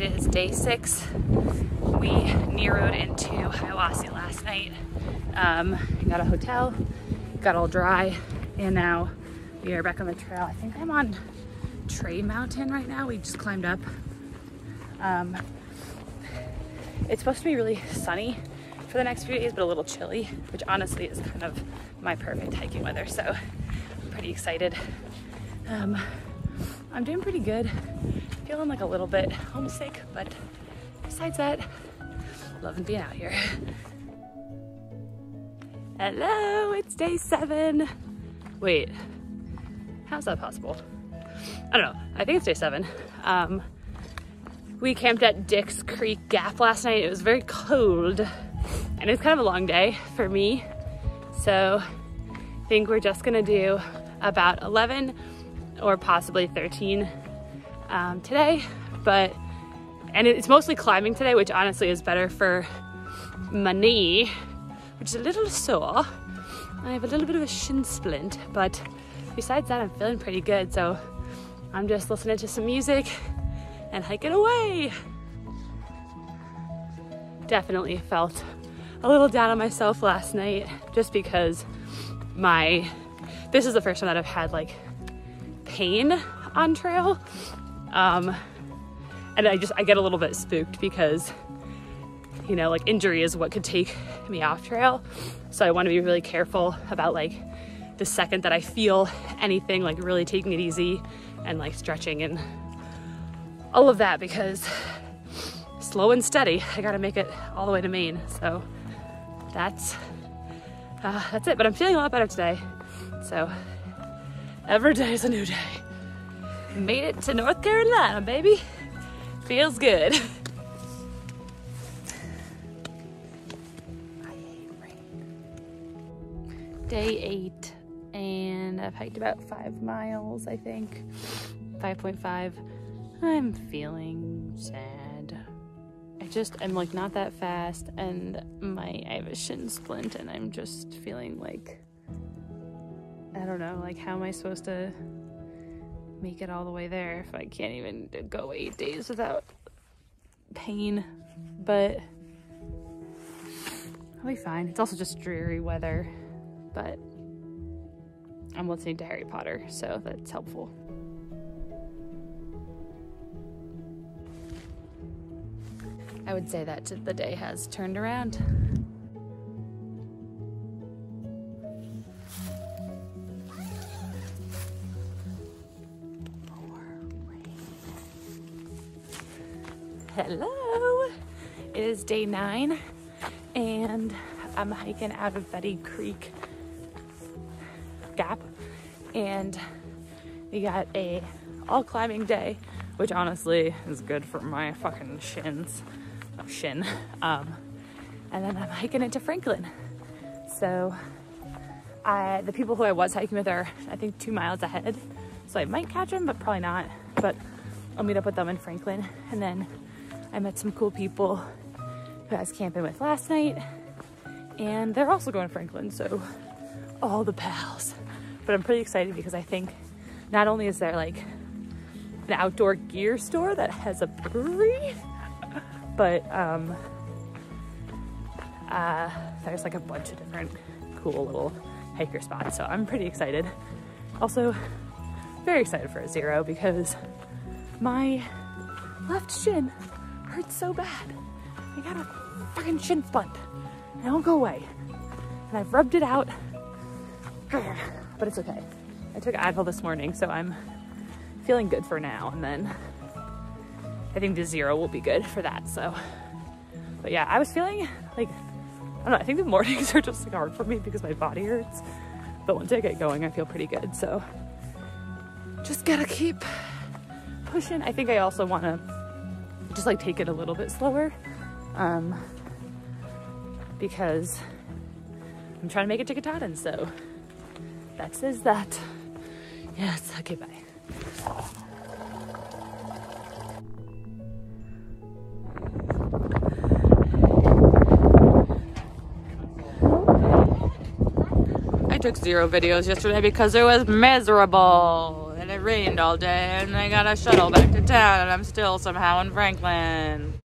It is day six. We Neroed into Hiawassee last night. Um, got a hotel, got all dry, and now we are back on the trail. I think I'm on Tray Mountain right now. We just climbed up. Um, it's supposed to be really sunny for the next few days, but a little chilly, which honestly is kind of my perfect hiking weather. So I'm pretty excited. Um, I'm doing pretty good. Feeling like a little bit homesick, but besides that, loving being out here. Hello, it's day seven. Wait, how's that possible? I don't know. I think it's day seven. Um, we camped at Dick's Creek Gap last night. It was very cold and it's kind of a long day for me. So I think we're just gonna do about 11 or possibly 13 um, today, but, and it's mostly climbing today, which honestly is better for my knee, which is a little sore. I have a little bit of a shin splint, but besides that, I'm feeling pretty good. So I'm just listening to some music and hiking away. Definitely felt a little down on myself last night just because my, this is the first time that I've had like pain on trail. Um, and I just, I get a little bit spooked because, you know, like injury is what could take me off trail. So I want to be really careful about like the second that I feel anything, like really taking it easy and like stretching and all of that because slow and steady, I got to make it all the way to Maine. So that's, uh, that's it. But I'm feeling a lot better today. So every day is a new day. Made it to North Carolina, baby. Feels good. Day eight, and I've hiked about five miles, I think. 5.5. I'm feeling sad. I just I'm like not that fast, and my I have a shin splint, and I'm just feeling like I don't know, like how am I supposed to make it all the way there if I can't even go eight days without pain? But I'll be fine. It's also just dreary weather, but I'm listening to Harry Potter, so that's helpful. I would say that the day has turned around. Hello! It is day nine and I'm hiking out of Betty Creek Gap and we got a all climbing day, which honestly is good for my fucking shins shin. Um, and then I'm hiking into Franklin. So I, the people who I was hiking with are, I think, two miles ahead. So I might catch them, but probably not. But I'll meet up with them in Franklin. And then I met some cool people who I was camping with last night. And they're also going to Franklin. So all the pals. But I'm pretty excited because I think not only is there like an outdoor gear store that has a brewery, but um, uh, there's like a bunch of different cool little hiker spots. So I'm pretty excited. Also, very excited for a zero because my left shin so bad. I got a fucking shin splint. It won't go away. And I've rubbed it out, but it's okay. I took Advil this morning, so I'm feeling good for now. And then I think the zero will be good for that. So, but yeah, I was feeling like, I don't know, I think the mornings are just like hard for me because my body hurts. But once I get going, I feel pretty good. So just gotta keep pushing. I think I also wanna just like take it a little bit slower. Um, because I'm trying to make it to Katahdin. So that says that. Yes, okay, bye. I took zero videos yesterday because it was miserable rained all day and I got a shuttle back to town and I'm still somehow in Franklin.